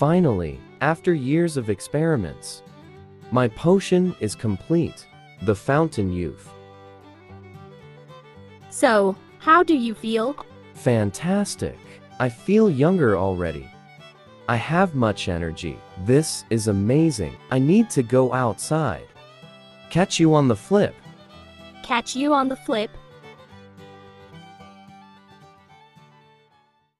Finally, after years of experiments, my potion is complete. The Fountain Youth. So, how do you feel? Fantastic. I feel younger already. I have much energy. This is amazing. I need to go outside. Catch you on the flip. Catch you on the flip.